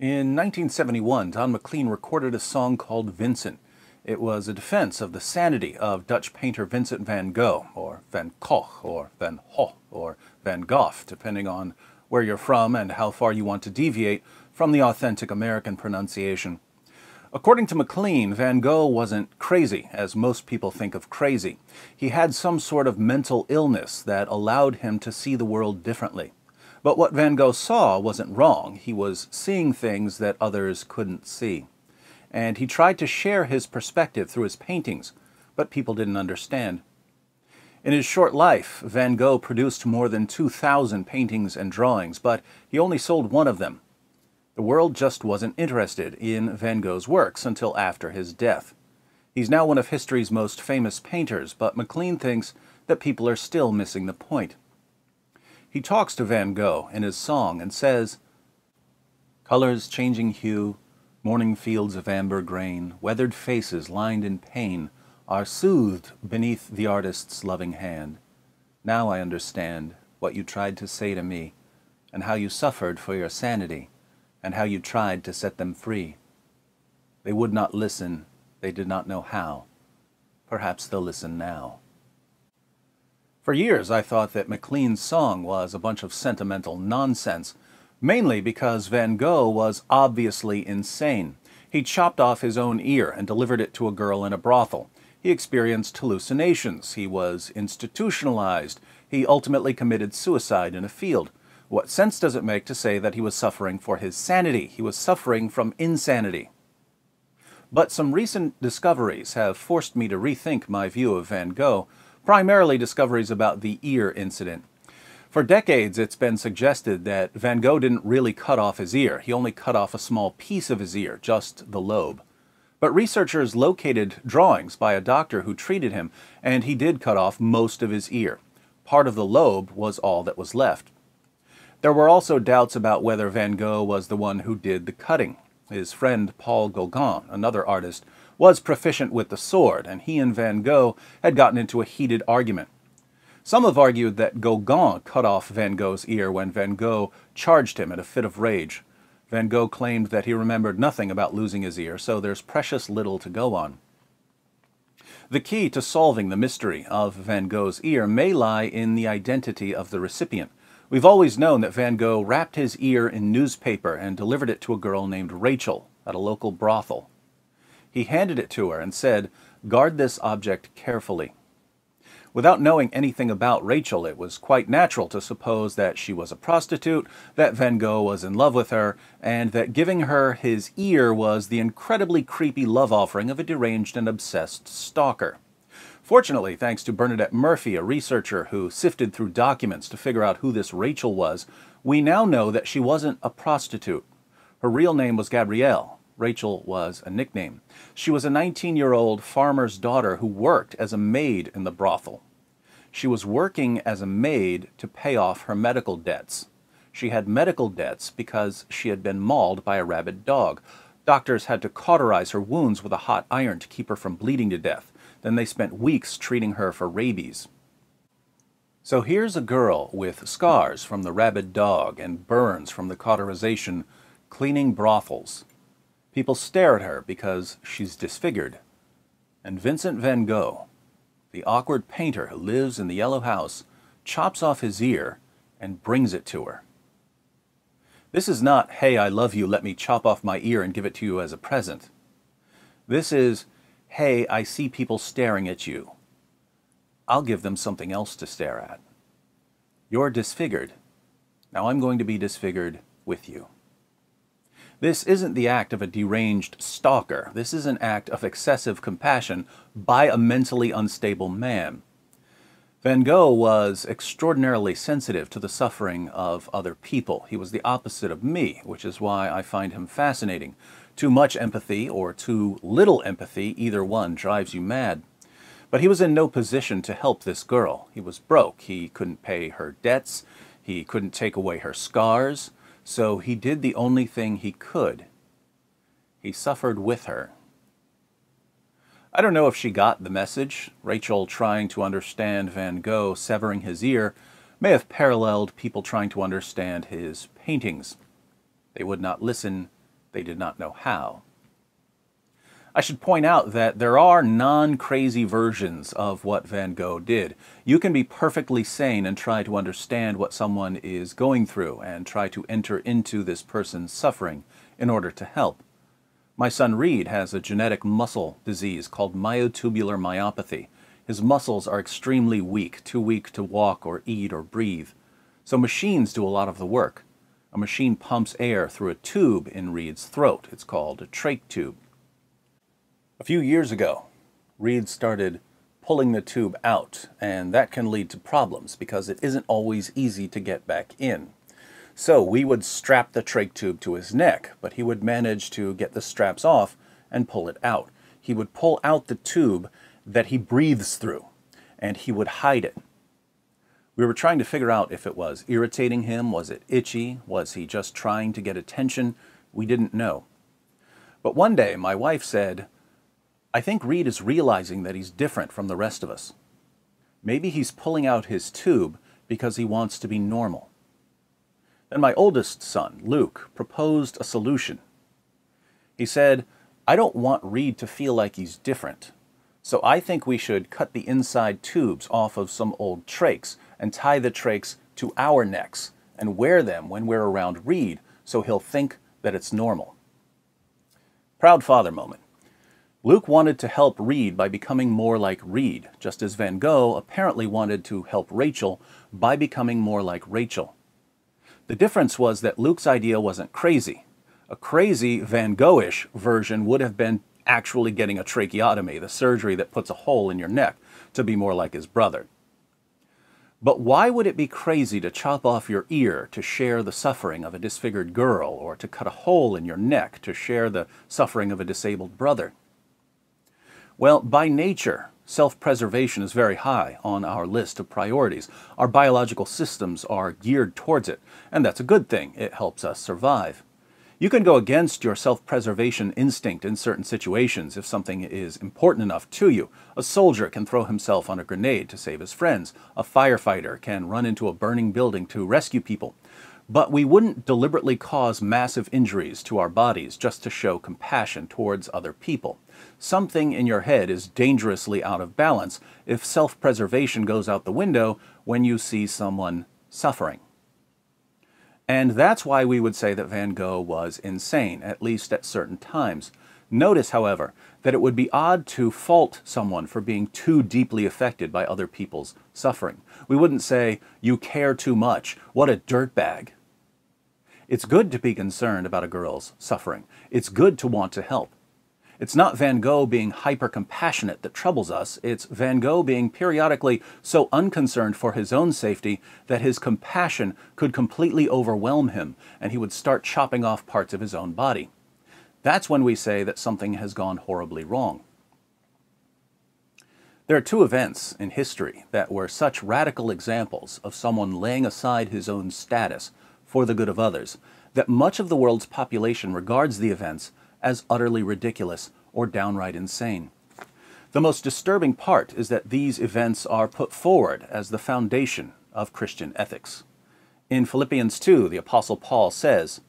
In 1971, Don McLean recorded a song called Vincent. It was a defense of the sanity of Dutch painter Vincent van Gogh, or Van Gogh, or Van Ho, or Van Gogh, depending on where you're from and how far you want to deviate from the authentic American pronunciation. According to McLean, Van Gogh wasn't crazy, as most people think of crazy. He had some sort of mental illness that allowed him to see the world differently. But what Van Gogh saw wasn't wrong. He was seeing things that others couldn't see. And he tried to share his perspective through his paintings, but people didn't understand. In his short life, Van Gogh produced more than 2,000 paintings and drawings, but he only sold one of them. The world just wasn't interested in Van Gogh's works until after his death. He's now one of history's most famous painters, but McLean thinks that people are still missing the point. He talks to Van Gogh in his song and says, Colors changing hue, morning fields of amber grain, weathered faces lined in pain, are soothed beneath the artist's loving hand. Now I understand what you tried to say to me, and how you suffered for your sanity, and how you tried to set them free. They would not listen, they did not know how. Perhaps they'll listen now. For years, I thought that McLean's song was a bunch of sentimental nonsense, mainly because Van Gogh was obviously insane. He chopped off his own ear and delivered it to a girl in a brothel. He experienced hallucinations. He was institutionalized. He ultimately committed suicide in a field. What sense does it make to say that he was suffering for his sanity? He was suffering from insanity. But some recent discoveries have forced me to rethink my view of Van Gogh primarily discoveries about the ear incident. For decades, it's been suggested that Van Gogh didn't really cut off his ear. He only cut off a small piece of his ear, just the lobe. But researchers located drawings by a doctor who treated him, and he did cut off most of his ear. Part of the lobe was all that was left. There were also doubts about whether Van Gogh was the one who did the cutting. His friend Paul Gauguin, another artist, was proficient with the sword, and he and Van Gogh had gotten into a heated argument. Some have argued that Gauguin cut off Van Gogh's ear when Van Gogh charged him in a fit of rage. Van Gogh claimed that he remembered nothing about losing his ear, so there's precious little to go on. The key to solving the mystery of Van Gogh's ear may lie in the identity of the recipient. We've always known that Van Gogh wrapped his ear in newspaper and delivered it to a girl named Rachel at a local brothel. He handed it to her and said, Guard this object carefully. Without knowing anything about Rachel, it was quite natural to suppose that she was a prostitute, that Van Gogh was in love with her, and that giving her his ear was the incredibly creepy love offering of a deranged and obsessed stalker. Fortunately, thanks to Bernadette Murphy, a researcher who sifted through documents to figure out who this Rachel was, we now know that she wasn't a prostitute. Her real name was Gabrielle, Rachel was a nickname. She was a 19-year-old farmer's daughter who worked as a maid in the brothel. She was working as a maid to pay off her medical debts. She had medical debts because she had been mauled by a rabid dog. Doctors had to cauterize her wounds with a hot iron to keep her from bleeding to death. Then they spent weeks treating her for rabies. So here's a girl with scars from the rabid dog and burns from the cauterization, cleaning brothels. People stare at her because she's disfigured. And Vincent van Gogh, the awkward painter who lives in the yellow house, chops off his ear and brings it to her. This is not, hey, I love you, let me chop off my ear and give it to you as a present. This is, hey, I see people staring at you. I'll give them something else to stare at. You're disfigured. Now I'm going to be disfigured with you. This isn't the act of a deranged stalker. This is an act of excessive compassion by a mentally unstable man. Van Gogh was extraordinarily sensitive to the suffering of other people. He was the opposite of me, which is why I find him fascinating. Too much empathy or too little empathy, either one drives you mad. But he was in no position to help this girl. He was broke. He couldn't pay her debts. He couldn't take away her scars. So he did the only thing he could. He suffered with her. I don't know if she got the message. Rachel trying to understand Van Gogh severing his ear may have paralleled people trying to understand his paintings. They would not listen, They did not know how. I should point out that there are non-crazy versions of what Van Gogh did. You can be perfectly sane and try to understand what someone is going through and try to enter into this person's suffering in order to help. My son Reed has a genetic muscle disease called myotubular myopathy. His muscles are extremely weak, too weak to walk or eat or breathe. So machines do a lot of the work. A machine pumps air through a tube in Reed's throat. It's called a trach tube. A few years ago, Reed started pulling the tube out, and that can lead to problems because it isn't always easy to get back in. So we would strap the trach tube to his neck, but he would manage to get the straps off and pull it out. He would pull out the tube that he breathes through, and he would hide it. We were trying to figure out if it was irritating him, was it itchy, was he just trying to get attention? We didn't know. But one day my wife said, I think Reed is realizing that he's different from the rest of us. Maybe he's pulling out his tube because he wants to be normal. Then my oldest son, Luke, proposed a solution. He said, I don't want Reed to feel like he's different, so I think we should cut the inside tubes off of some old trachs and tie the trachs to our necks and wear them when we're around Reed so he'll think that it's normal. Proud father moment. Luke wanted to help Reed by becoming more like Reed, just as Van Gogh apparently wanted to help Rachel by becoming more like Rachel. The difference was that Luke's idea wasn't crazy. A crazy Van Goghish version would have been actually getting a tracheotomy, the surgery that puts a hole in your neck, to be more like his brother. But why would it be crazy to chop off your ear to share the suffering of a disfigured girl, or to cut a hole in your neck to share the suffering of a disabled brother? Well, by nature, self-preservation is very high on our list of priorities. Our biological systems are geared towards it, and that's a good thing. It helps us survive. You can go against your self-preservation instinct in certain situations if something is important enough to you. A soldier can throw himself on a grenade to save his friends. A firefighter can run into a burning building to rescue people. But we wouldn't deliberately cause massive injuries to our bodies just to show compassion towards other people something in your head is dangerously out of balance if self-preservation goes out the window when you see someone suffering. And that's why we would say that Van Gogh was insane, at least at certain times. Notice, however, that it would be odd to fault someone for being too deeply affected by other people's suffering. We wouldn't say, you care too much, what a dirtbag. It's good to be concerned about a girl's suffering. It's good to want to help. It's not Van Gogh being hyper-compassionate that troubles us, it's Van Gogh being periodically so unconcerned for his own safety that his compassion could completely overwhelm him and he would start chopping off parts of his own body. That's when we say that something has gone horribly wrong. There are two events in history that were such radical examples of someone laying aside his own status for the good of others that much of the world's population regards the events as utterly ridiculous or downright insane. The most disturbing part is that these events are put forward as the foundation of Christian ethics. In Philippians 2, the Apostle Paul says,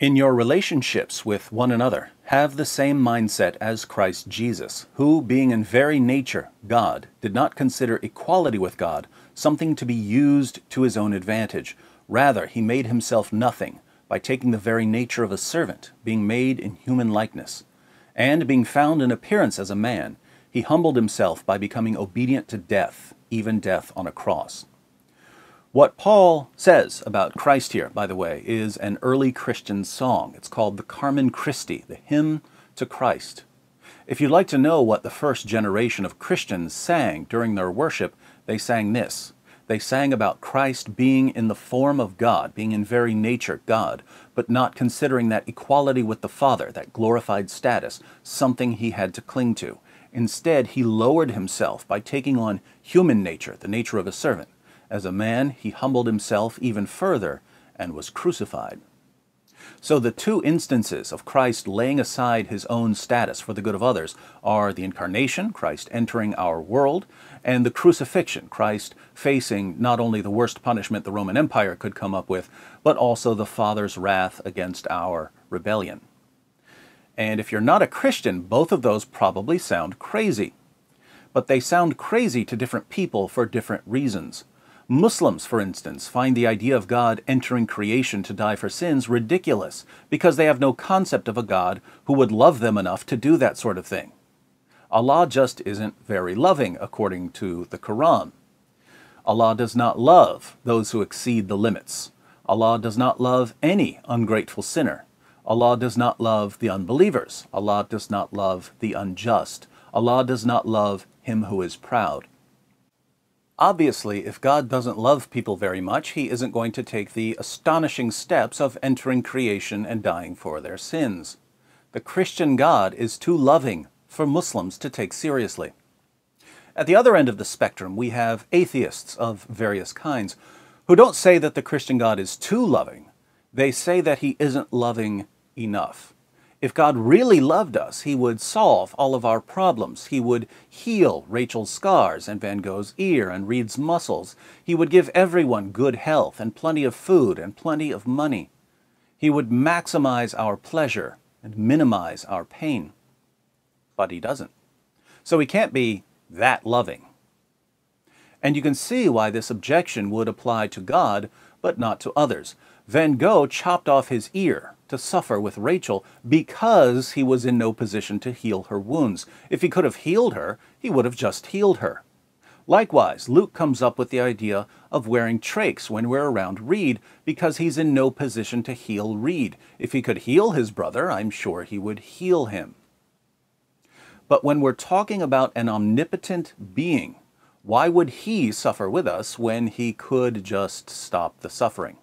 In your relationships with one another, have the same mindset as Christ Jesus, who, being in very nature God, did not consider equality with God something to be used to his own advantage. Rather, he made himself nothing by taking the very nature of a servant, being made in human likeness. And being found in appearance as a man, he humbled himself by becoming obedient to death, even death on a cross. What Paul says about Christ here, by the way, is an early Christian song. It's called the Carmen Christi, the hymn to Christ. If you'd like to know what the first generation of Christians sang during their worship, they sang this. They sang about Christ being in the form of God, being in very nature God, but not considering that equality with the Father, that glorified status, something he had to cling to. Instead, he lowered himself by taking on human nature, the nature of a servant. As a man, he humbled himself even further and was crucified. So the two instances of Christ laying aside his own status for the good of others are the incarnation, Christ entering our world, and the crucifixion, Christ facing not only the worst punishment the Roman Empire could come up with, but also the Father's wrath against our rebellion. And if you're not a Christian, both of those probably sound crazy. But they sound crazy to different people for different reasons. Muslims, for instance, find the idea of God entering creation to die for sins ridiculous because they have no concept of a God who would love them enough to do that sort of thing. Allah just isn't very loving according to the Quran. Allah does not love those who exceed the limits. Allah does not love any ungrateful sinner. Allah does not love the unbelievers. Allah does not love the unjust. Allah does not love him who is proud. Obviously, if God doesn't love people very much, he isn't going to take the astonishing steps of entering creation and dying for their sins. The Christian God is too loving for Muslims to take seriously. At the other end of the spectrum, we have atheists of various kinds who don't say that the Christian God is too loving. They say that he isn't loving enough. If God really loved us, he would solve all of our problems. He would heal Rachel's scars and Van Gogh's ear and Reed's muscles. He would give everyone good health and plenty of food and plenty of money. He would maximize our pleasure and minimize our pain. But he doesn't. So he can't be that loving. And you can see why this objection would apply to God, but not to others. Van Gogh chopped off his ear to suffer with Rachel because he was in no position to heal her wounds. If he could have healed her, he would have just healed her. Likewise, Luke comes up with the idea of wearing trachs when we're around Reed because he's in no position to heal Reed. If he could heal his brother, I'm sure he would heal him. But when we're talking about an omnipotent being, why would he suffer with us when he could just stop the suffering?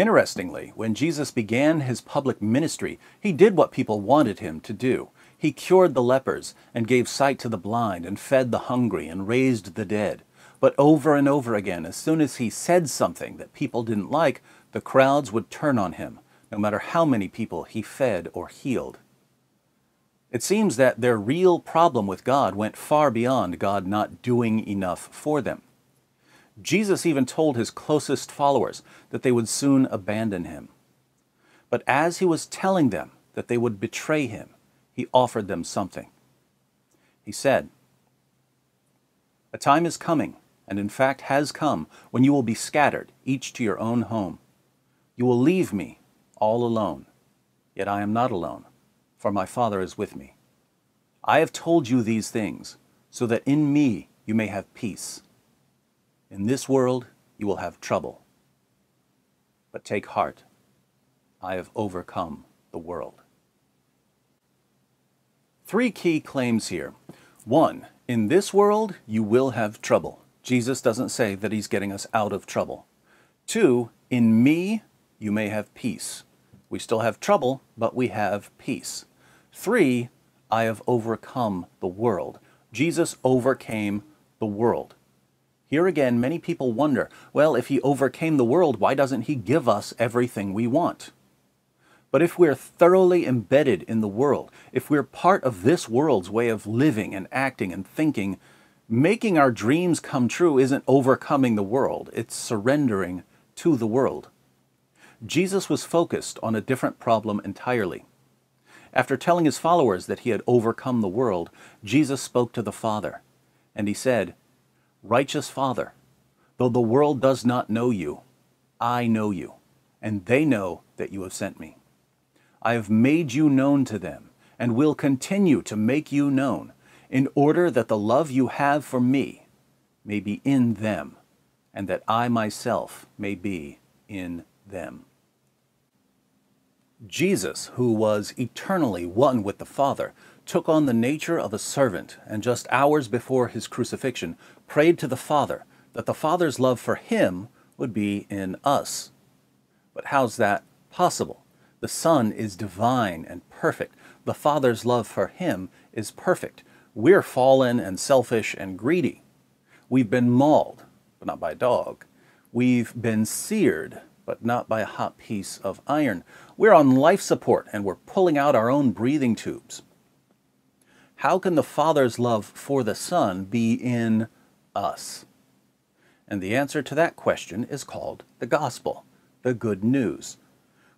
Interestingly, when Jesus began his public ministry, he did what people wanted him to do. He cured the lepers and gave sight to the blind and fed the hungry and raised the dead. But over and over again, as soon as he said something that people didn't like, the crowds would turn on him, no matter how many people he fed or healed. It seems that their real problem with God went far beyond God not doing enough for them. Jesus even told his closest followers that they would soon abandon him. But as he was telling them that they would betray him, he offered them something. He said, A time is coming, and in fact has come, when you will be scattered, each to your own home. You will leave me all alone, yet I am not alone, for my Father is with me. I have told you these things, so that in me you may have peace. In this world you will have trouble. But take heart, I have overcome the world. Three key claims here. One, in this world you will have trouble. Jesus doesn't say that he's getting us out of trouble. Two, in me you may have peace. We still have trouble, but we have peace. Three, I have overcome the world. Jesus overcame the world. Here again, many people wonder, well, if he overcame the world, why doesn't he give us everything we want? But if we're thoroughly embedded in the world, if we're part of this world's way of living and acting and thinking, making our dreams come true isn't overcoming the world, it's surrendering to the world. Jesus was focused on a different problem entirely. After telling his followers that he had overcome the world, Jesus spoke to the Father, and he said, Righteous Father, though the world does not know you, I know you, and they know that you have sent me. I have made you known to them, and will continue to make you known, in order that the love you have for me may be in them, and that I myself may be in them. Jesus, who was eternally one with the Father, took on the nature of a servant, and just hours before his crucifixion, prayed to the Father that the Father's love for him would be in us. But how's that possible? The Son is divine and perfect. The Father's love for him is perfect. We're fallen and selfish and greedy. We've been mauled, but not by a dog. We've been seared, but not by a hot piece of iron. We're on life support and we're pulling out our own breathing tubes. How can the Father's love for the Son be in us? And the answer to that question is called the gospel, the good news.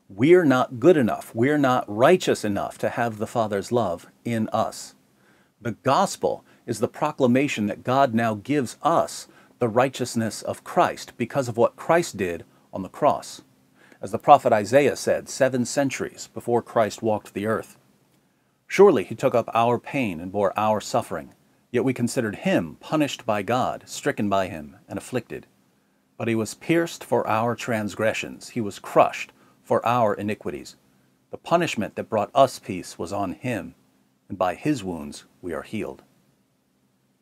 We're not good enough, we're not righteous enough to have the Father's love in us. The gospel is the proclamation that God now gives us the righteousness of Christ because of what Christ did on the cross. As the prophet Isaiah said seven centuries before Christ walked the earth, Surely he took up our pain and bore our suffering, yet we considered him punished by God, stricken by him, and afflicted. But he was pierced for our transgressions, he was crushed for our iniquities. The punishment that brought us peace was on him, and by his wounds we are healed.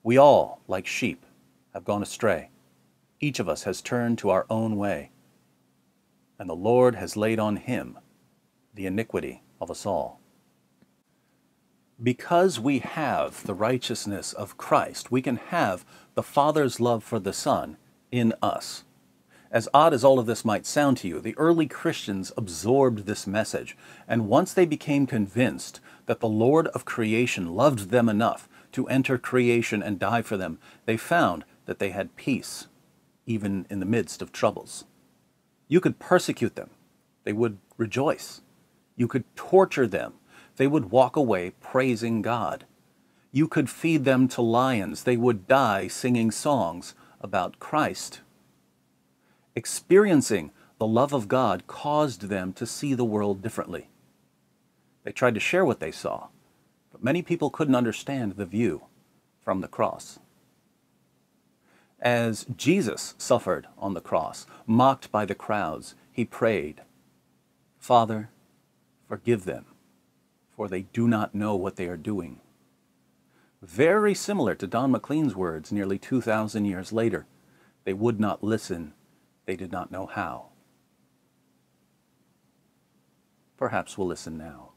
We all, like sheep, have gone astray. Each of us has turned to our own way, and the Lord has laid on him the iniquity of us all. Because we have the righteousness of Christ, we can have the Father's love for the Son in us. As odd as all of this might sound to you, the early Christians absorbed this message, and once they became convinced that the Lord of creation loved them enough to enter creation and die for them, they found that they had peace, even in the midst of troubles. You could persecute them, they would rejoice. You could torture them, they would walk away praising God. You could feed them to lions, they would die singing songs about Christ. Experiencing the love of God caused them to see the world differently. They tried to share what they saw, but many people couldn't understand the view from the cross as Jesus suffered on the cross, mocked by the crowds, he prayed, Father, forgive them, for they do not know what they are doing. Very similar to Don McLean's words nearly 2,000 years later. They would not listen, they did not know how. Perhaps we'll listen now.